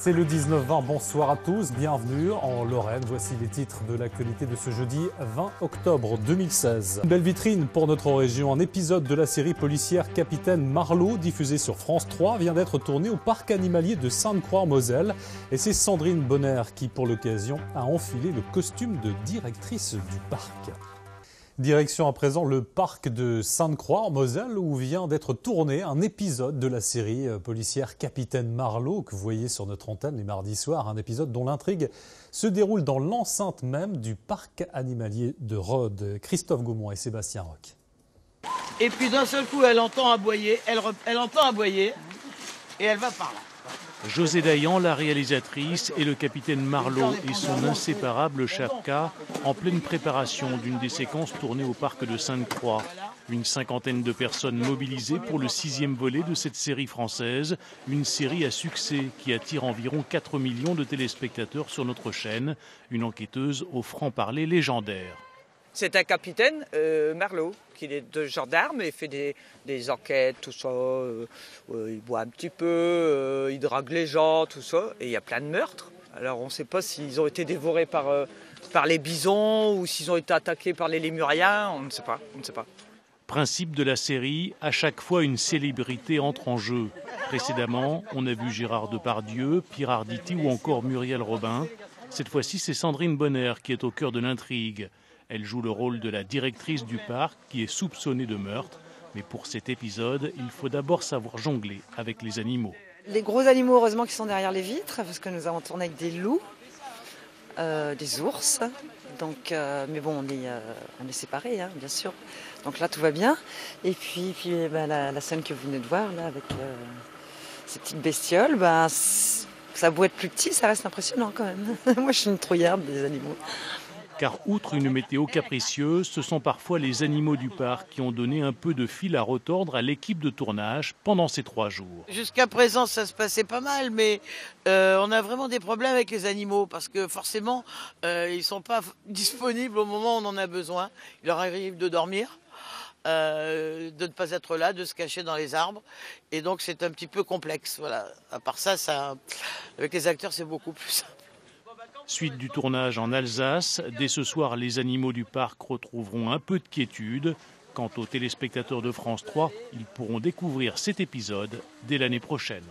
C'est le 19-20, bonsoir à tous, bienvenue en Lorraine. Voici les titres de l'actualité de ce jeudi 20 octobre 2016. Une belle vitrine pour notre région. Un épisode de la série policière Capitaine Marlowe, diffusé sur France 3, vient d'être tourné au parc animalier de Sainte-Croix-Moselle. Et c'est Sandrine Bonner qui, pour l'occasion, a enfilé le costume de directrice du parc. Direction à présent le parc de Sainte-Croix en Moselle où vient d'être tourné un épisode de la série euh, policière Capitaine Marlowe que vous voyez sur notre antenne les mardis soirs. Un épisode dont l'intrigue se déroule dans l'enceinte même du parc animalier de Rhodes. Christophe Gaumont et Sébastien Roch. Et puis d'un seul coup, elle entend aboyer, elle, elle entend aboyer et elle va par là. José Dayan, la réalisatrice, et le capitaine Marlowe et son inséparable Chapka en pleine préparation d'une des séquences tournées au parc de Sainte-Croix. Une cinquantaine de personnes mobilisées pour le sixième volet de cette série française, une série à succès qui attire environ 4 millions de téléspectateurs sur notre chaîne, une enquêteuse au franc-parler légendaire. C'est un capitaine, euh, qui est de gendarme et fait des, enquêtes, tout ça. Euh, euh, il boit un petit peu, il drague les gens, tout ça. Et il y a plein de meurtres. Alors on ne sait pas s'ils ont été dévorés par, par les bisons ou s'ils ont été attaqués par les lémuriens. On ne sait pas. On ne sait pas. Principe de la série, à chaque fois une célébrité entre en jeu. Précédemment, on a vu Gérard Depardieu, Pierre Arditi ou encore Muriel Robin. Cette fois-ci, c'est Sandrine Bonner qui est au cœur de l'intrigue. Elle joue le rôle de la directrice du parc qui est soupçonnée de meurtre. Mais pour cet épisode, il faut d'abord savoir jongler avec les animaux. Les gros animaux, heureusement, qui sont derrière les vitres, parce que nous avons tourné avec des loups, euh, des ours. Donc, euh, mais bon, on est, euh, on est séparés, hein, bien sûr. Donc là, tout va bien. Et puis, puis ben, la, scène que vous venez de voir, là, avec ces petites bestioles, ben, ça a beau être plus petit, ça reste impressionnant quand même. Moi, je suis une trouillarde des animaux car outre une météo capricieuse, ce sont parfois les animaux du parc qui ont donné un peu de fil à retordre à l'équipe de tournage pendant ces trois jours. Jusqu'à présent, ça se passait pas mal, mais euh, on a vraiment des problèmes avec les animaux parce que forcément, euh, ils ne sont pas disponibles au moment où on en a besoin. Il leur arrive de dormir. Euh, de ne pas être là, de se cacher dans les arbres. Et donc c'est un petit peu complexe. Voilà. À part ça, ça avec les acteurs, c'est beaucoup plus simple. Suite du tournage en Alsace, dès ce soir, les animaux du parc retrouveront un peu de quiétude. Quant aux téléspectateurs de France 3, ils pourront découvrir cet épisode dès l'année prochaine.